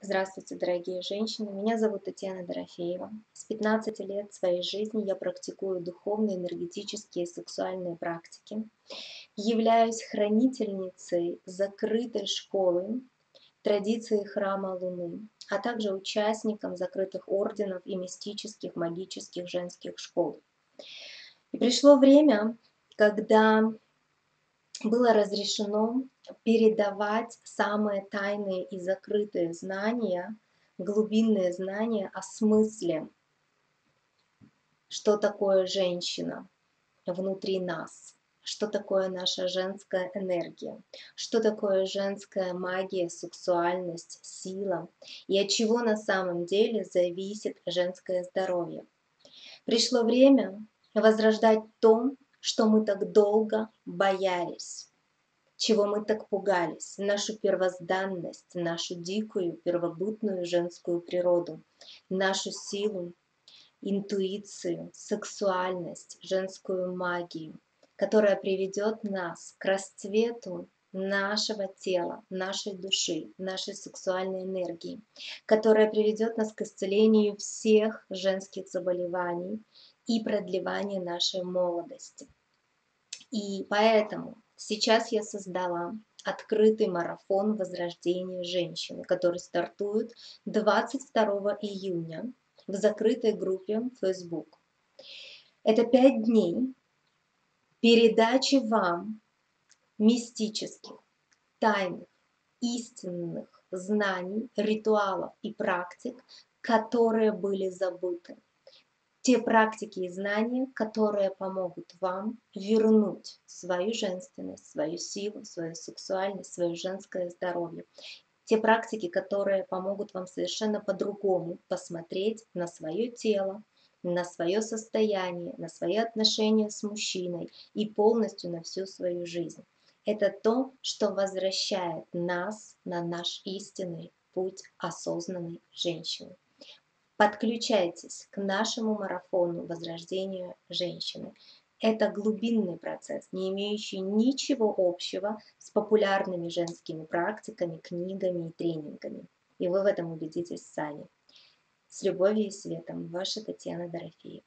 Здравствуйте, дорогие женщины! Меня зовут Татьяна Дорофеева. С 15 лет своей жизни я практикую духовные, энергетические и сексуальные практики. Являюсь хранительницей закрытой школы традиции храма Луны, а также участником закрытых орденов и мистических, магических женских школ. И пришло время, когда было разрешено передавать самые тайные и закрытые знания, глубинные знания о смысле, что такое женщина внутри нас, что такое наша женская энергия, что такое женская магия, сексуальность, сила и от чего на самом деле зависит женское здоровье. Пришло время возрождать то, что мы так долго боялись, чего мы так пугались, нашу первозданность, нашу дикую, первобытную женскую природу, нашу силу, интуицию, сексуальность, женскую магию, которая приведет нас к расцвету нашего тела, нашей души, нашей сексуальной энергии, которая приведет нас к исцелению всех женских заболеваний и продлевание нашей молодости. И поэтому сейчас я создала открытый марафон возрождения женщины, который стартует 22 июня в закрытой группе Facebook. Это пять дней передачи вам мистических, тайных, истинных знаний, ритуалов и практик, которые были забыты те практики и знания, которые помогут вам вернуть свою женственность, свою силу, свою сексуальность, свое женское здоровье. Те практики, которые помогут вам совершенно по-другому посмотреть на свое тело, на свое состояние, на свои отношения с мужчиной и полностью на всю свою жизнь. Это то, что возвращает нас на наш истинный путь осознанной женщины. Подключайтесь к нашему марафону возрождения женщины. Это глубинный процесс, не имеющий ничего общего с популярными женскими практиками, книгами и тренингами. И вы в этом убедитесь сами. С любовью и светом, ваша Татьяна Дорофеева.